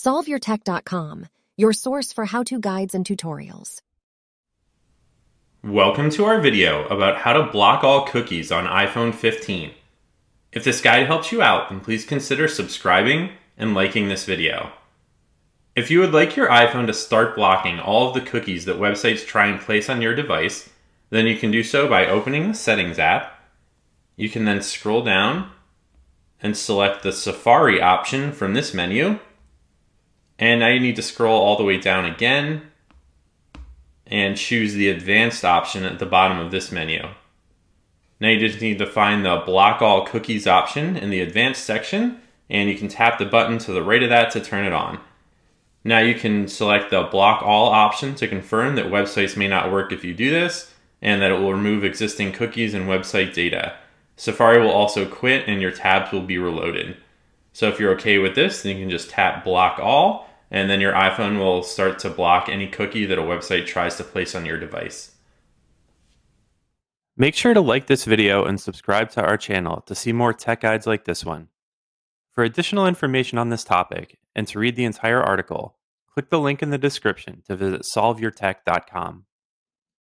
SolveYourTech.com, your source for how to guides and tutorials. Welcome to our video about how to block all cookies on iPhone 15. If this guide helps you out, then please consider subscribing and liking this video. If you would like your iPhone to start blocking all of the cookies that websites try and place on your device, then you can do so by opening the Settings app. You can then scroll down and select the Safari option from this menu and now you need to scroll all the way down again and choose the advanced option at the bottom of this menu. Now you just need to find the block all cookies option in the advanced section and you can tap the button to the right of that to turn it on. Now you can select the block all option to confirm that websites may not work if you do this and that it will remove existing cookies and website data. Safari will also quit and your tabs will be reloaded. So if you're okay with this, then you can just tap block all and then your iPhone will start to block any cookie that a website tries to place on your device. Make sure to like this video and subscribe to our channel to see more tech guides like this one. For additional information on this topic and to read the entire article, click the link in the description to visit solveyourtech.com.